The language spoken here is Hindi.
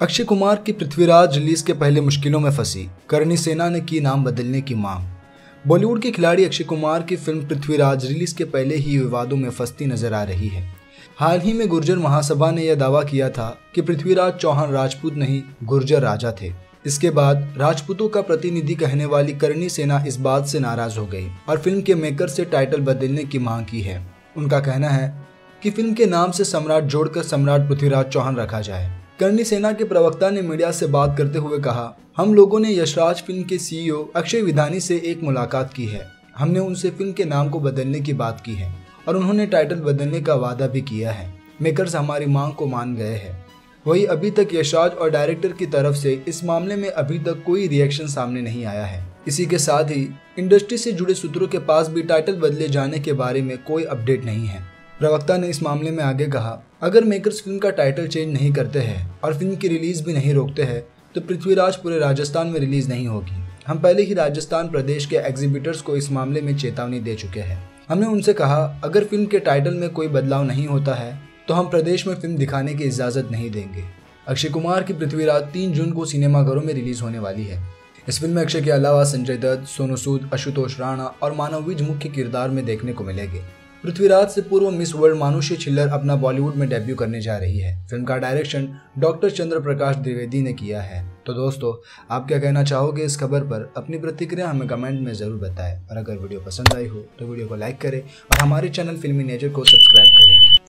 अक्षय कुमार की पृथ्वीराज रिलीज़ के पहले मुश्किलों में फंसी। करणी सेना ने की नाम बदलने की मांग। बॉलीवुड के खिलाड़ी अक्षय कुमार की फ़िल्म पृथ्वीराज रिलीज़ के पहले ही विवादों में फंसती नज़र आ रही है। हाल ही में गुर्जर महासभा ने यह दावा किया था कि पृथ्वीराज चौहान राजपूत नहीं, गुर्जर राजा थे। इसके बाद राजपूतों का प्रतिनिधि कहने वाली करणी सेना इस बात से नाराज़ हो गई और फ़िल्म के मेकर से टाइटल बदलने की मांग की है। उनका कहना है कि फ़िल्म के नाम से सम्राट जोड़कर सम्राट पृथ्वीराज चौहान रखा जाए। करनी सेना के प्रवक्ता ने मीडिया से बात करते हुए कहा, हम लोगों ने यशराज फ़िल्म के सीईओ अक्षय विधानी से एक मुलाकात की है। हमने उनसे फ़िल्म के नाम को बदलने की बात की है और उन्होंने टाइटल बदलने का वादा भी किया है। मेकर्स हमारी मांग को मान गए हैं। वही अभी तक यशराज और डायरेक्टर की तरफ़ से इस मामले में अभी तक कोई रिएक्शन सामने नहीं आया है। इसी के साथ ही, इंडस्ट्री से जुड़े सूत्रों के पास भी टाइटल बदले जाने के बारे में कोई अपडेट नहीं है। प्रवक्ता ने इस मामले में आगे कहा, अगर मेकर्स फ़िल्म का टाइटल चेंज नहीं करते हैं और फ़िल्म की रिलीज़ भी नहीं रोकते हैं तो पृथ्वीराज पूरे राजस्थान में रिलीज़ नहीं होगी। हम पहले ही राजस्थान प्रदेश के एग्जीबिटर्स को इस मामले में चेतावनी दे चुके हैं। हमने उनसे कहा, अगर फ़िल्म के टाइटल में कोई बदलाव नहीं होता है तो हम प्रदेश में फ़िल्म दिखाने की इजाज़त नहीं देंगे। अक्षय कुमार की पृथ्वीराज तीन जून को सिनेमाघरों में रिलीज़ होने वाली है। इस फ़िल्म में अक्षय के अलावा संजय दत्त, सोनू सूद, आशुतोष राणा और मानव विज मुख्य किरदार में देखने को मिलेंगे। पृथ्वीराज से पूर्व मिस वर्ल्ड मानुषी छिल्लर अपना बॉलीवुड में डेब्यू करने जा रही है। फ़िल्म का डायरेक्शन डॉक्टर चंद्र प्रकाश द्विवेदी ने किया है। तो दोस्तों, आप क्या कहना चाहोगे इस खबर पर अपनी प्रतिक्रिया हमें कमेंट में ज़रूर बताएँ। और अगर वीडियो पसंद आई हो तो वीडियो को लाइक करें और हमारे चैनल फिल्मी नेचर को सब्सक्राइब करें।